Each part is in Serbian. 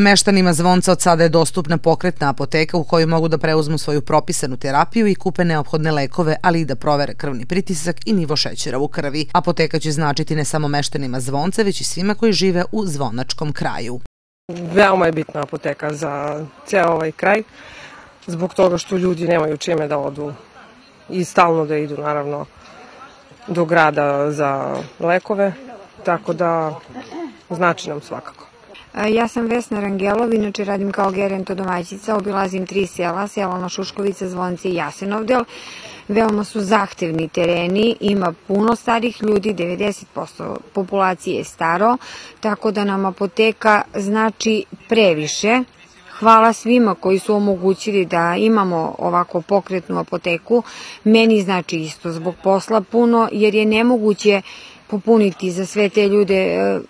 Meštanima zvonca od sada je dostupna pokretna apoteka u kojoj mogu da preuzmu svoju propisanu terapiju i kupe neophodne lekove, ali i da provere krvni pritisak i nivo šećera u krvi. Apoteka će značiti ne samo meštanima zvonca, već i svima koji žive u zvonačkom kraju. Veoma je bitna apoteka za ceo ovaj kraj, zbog toga što ljudi nemaju čime da odu i stalno da idu, naravno, do grada za lekove, tako da znači nam svakako. Ja sam Vesna Rangelov, inače radim kao gerontodomaćica, obilazim tri sela, sela na Šuškovica, Zvonci i Jasenovdel. Veoma su zahtevni tereni, ima puno starih ljudi, 90% populacije je staro, tako da nam apoteka znači previše. Hvala svima koji su omogućili da imamo ovako pokretnu apoteku. Meni znači isto zbog posla puno, jer je nemoguće popuniti za sve te ljude. E,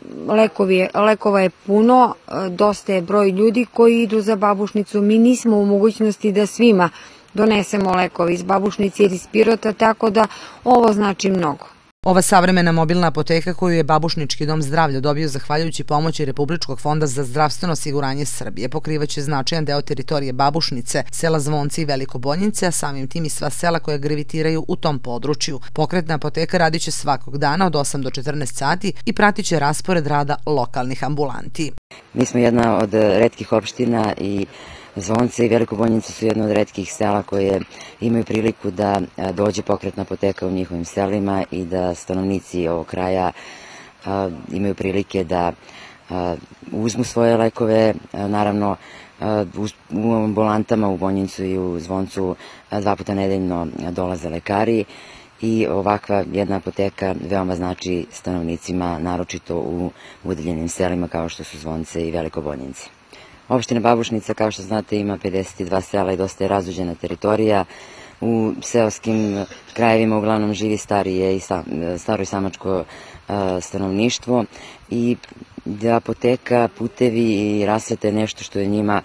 lekova je puno, e, dosta je broj ljudi koji idu za babušnicu. Mi nismo u mogućnosti da svima donesemo lekovi iz babušnice ili iz pirota, tako da ovo znači mnogo. Ova savremena mobilna apoteka koju je Babušnički dom zdravlja dobio zahvaljujući pomoći Republičkog fonda za zdravstveno osiguranje Srbije pokrivaće značajan deo teritorije Babušnice, sela Zvonci i Velikobonjice, a samim tim i sva sela koja gravitiraju u tom području. Pokretna apoteka radiće svakog dana od 8 do 14 sati i pratiće raspored rada lokalnih ambulanti. Mi smo jedna od redkih opština i Zvonce i Veliko Bonjice su jedno od redkih sela koje imaju priliku da dođe pokretna apoteka u njihovim selima i da stanovnici ovog kraja imaju prilike da uzmu svoje lekove, naravno u ambulantama u Bonjicu i u Zvoncu dva puta nedeljno dolaze lekari i ovakva jedna apoteka veoma znači stanovnicima, naročito u udeljenim selima kao što su Zvonce i Veliko Bonjice. Opština Babušnica, kao što znate, ima 52 sela i dosta je razuđena teritorija. U seoskim krajevima uglavnom živi starije i staro i samačko stanovništvo i da apoteka, putevi i rasvete nešto što je njima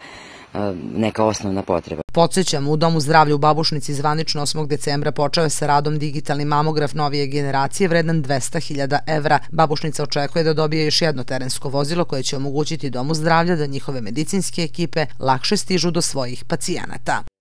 neka osnovna potreba. Podsećam, u Domu zdravlja u Babušnici zvanično 8. decembra počeo je sa radom digitalni mamograf novije generacije vredan 200.000 evra. Babušnica očekuje da dobije još jedno terensko vozilo koje će omogućiti Domu zdravlja da njihove medicinske ekipe lakše stižu do svojih pacijenata.